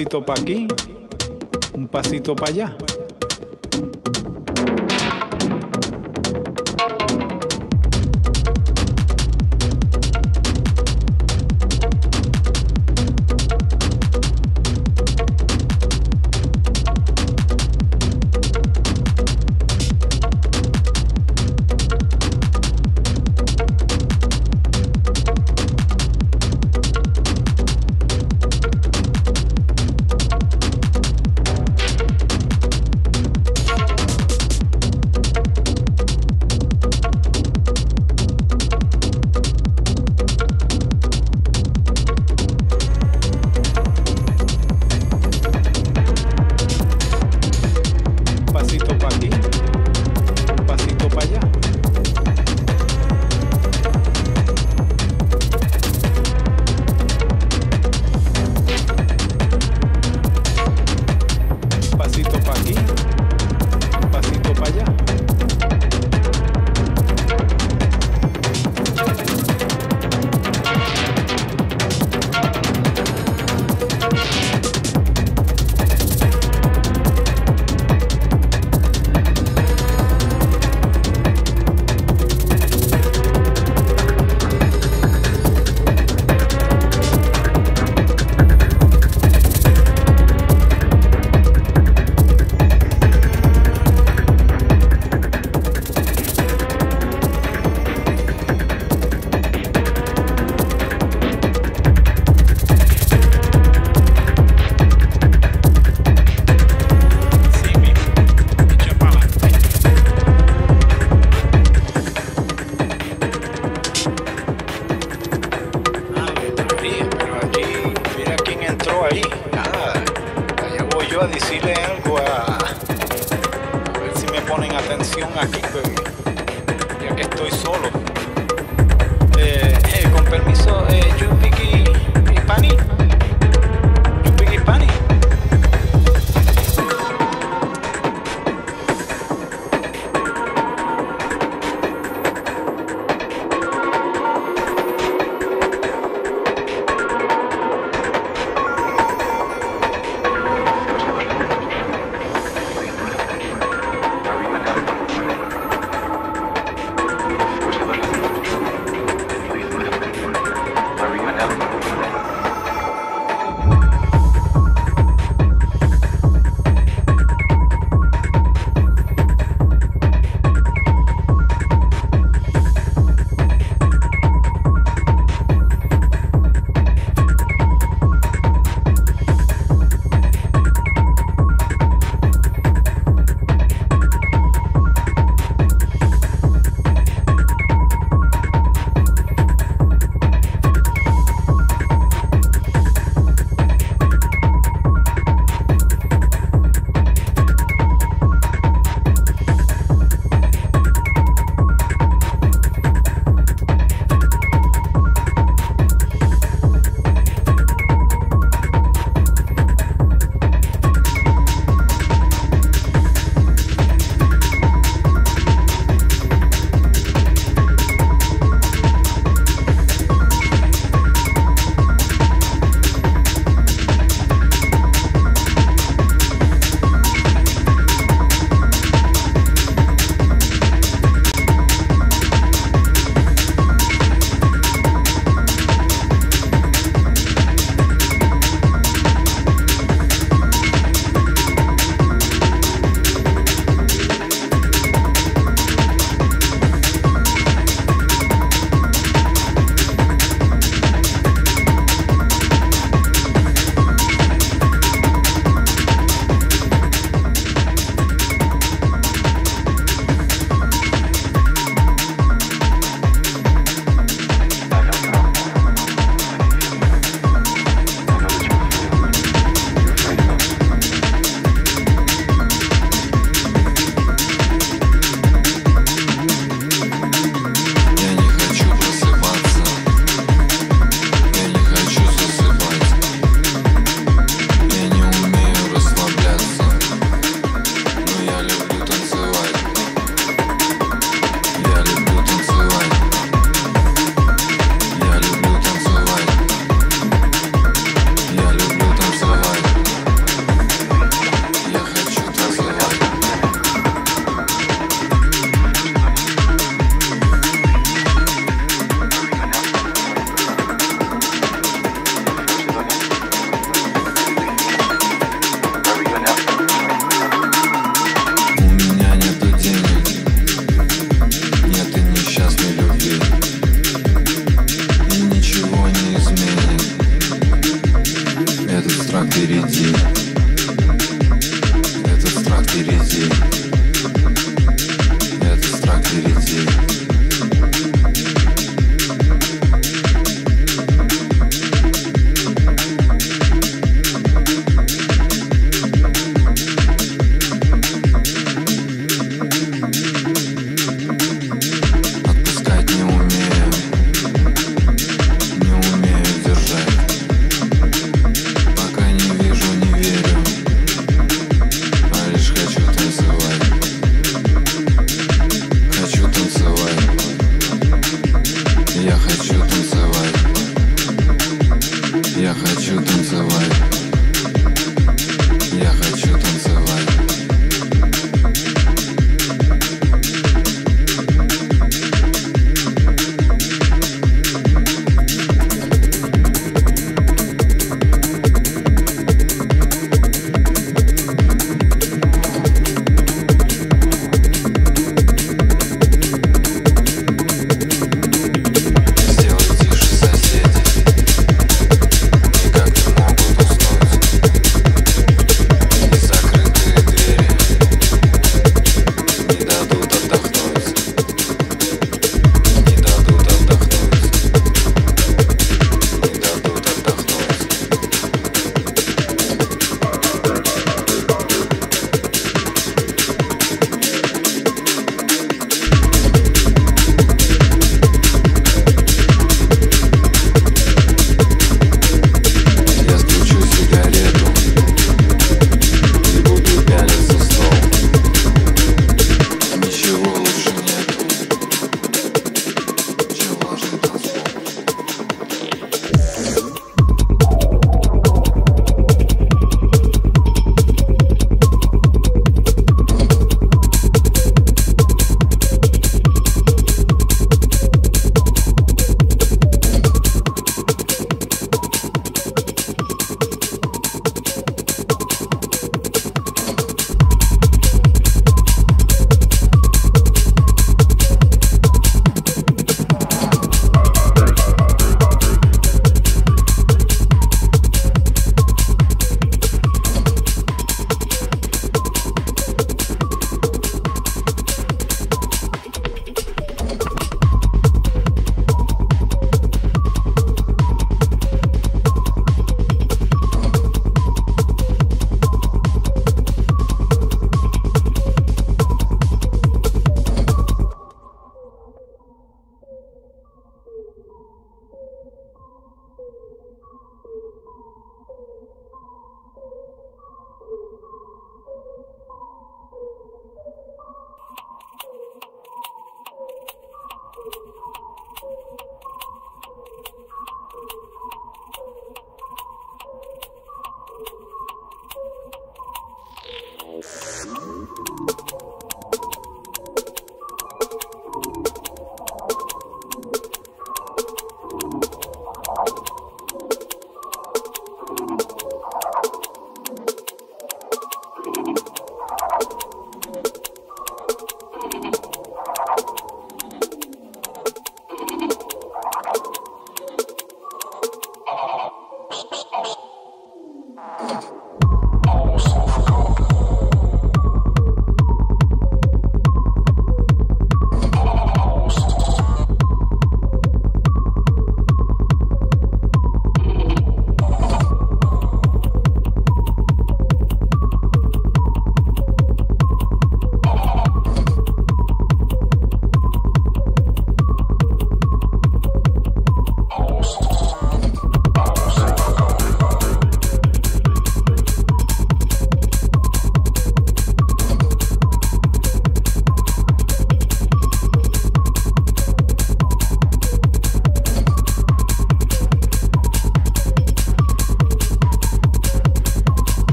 pasito para aquí, un pasito para allá.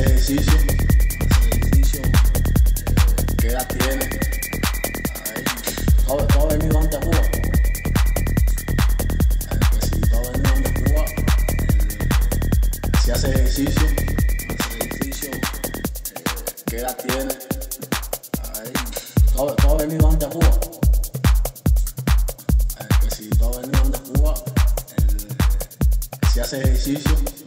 hace ejercicio, hace ejercicio, qué tiene. Ay, todo, todo venido a si pues todo venido a si hace ejercicio, hace ejercicio, tiene. Ay, todo, todo venido a si pues todo venido a si hace ejercicio.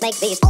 These, make these.